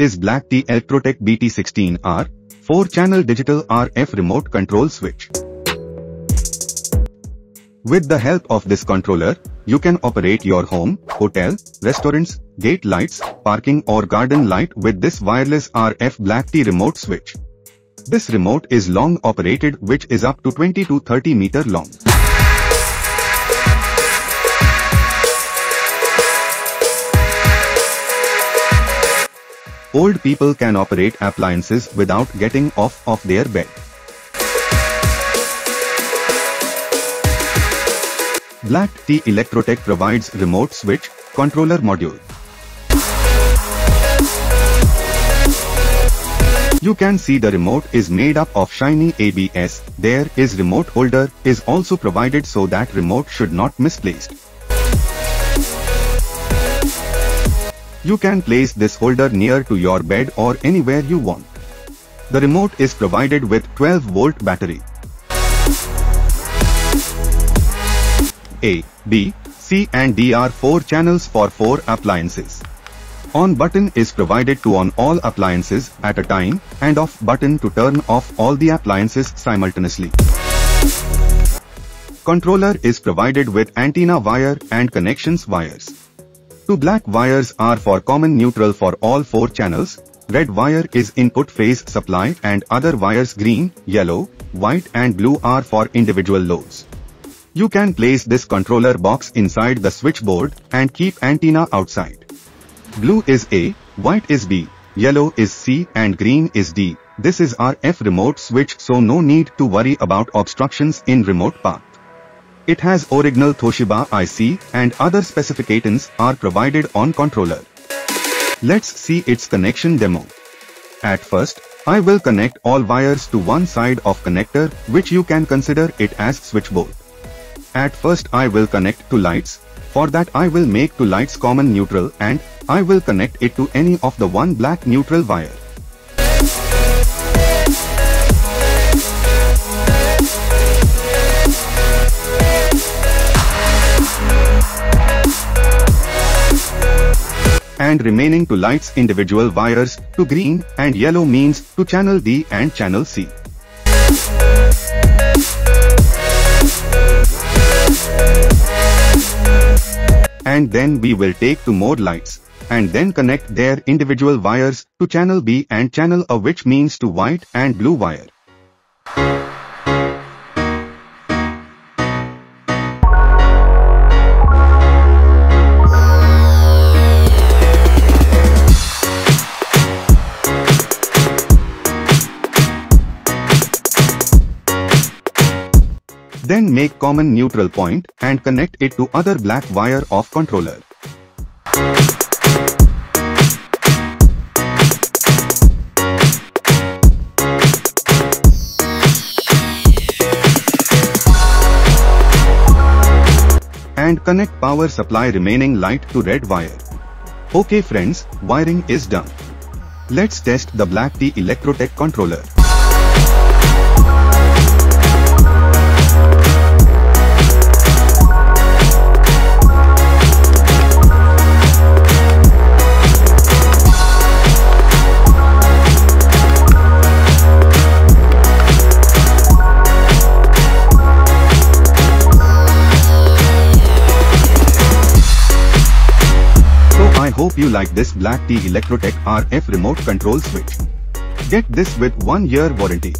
is Black T Electrotech BT16R, 4-channel digital RF remote control switch. With the help of this controller, you can operate your home, hotel, restaurants, gate lights, parking or garden light with this wireless RF Black T remote switch. This remote is long operated which is up to 20 to 30 meter long. Old people can operate appliances without getting off of their bed. Black T Electrotech provides remote switch, controller module. You can see the remote is made up of shiny ABS, there is remote holder is also provided so that remote should not misplaced. You can place this holder near to your bed or anywhere you want. The remote is provided with 12 volt battery. A, B, C and D are 4 channels for 4 appliances. On button is provided to on all appliances at a time and off button to turn off all the appliances simultaneously. Controller is provided with antenna wire and connections wires. Two black wires are for common neutral for all four channels, red wire is input phase supply and other wires green, yellow, white and blue are for individual loads. You can place this controller box inside the switchboard and keep antenna outside. Blue is A, white is B, yellow is C and green is D. This is RF remote switch so no need to worry about obstructions in remote path. It has original Toshiba IC and other specifications are provided on controller. Let's see its connection demo. At first, I will connect all wires to one side of connector which you can consider it as switchboard. At first I will connect two lights, for that I will make two lights common neutral and I will connect it to any of the one black neutral wire. And remaining two lights individual wires to green and yellow means to channel D and channel C. And then we will take two more lights and then connect their individual wires to channel B and channel A which means to white and blue wire. Then make common neutral point and connect it to other black wire of controller. And connect power supply remaining light to red wire. Okay friends, wiring is done. Let's test the Black T Electrotech controller. Hope you like this Black T Electrotech RF remote control switch. Get this with 1 year warranty.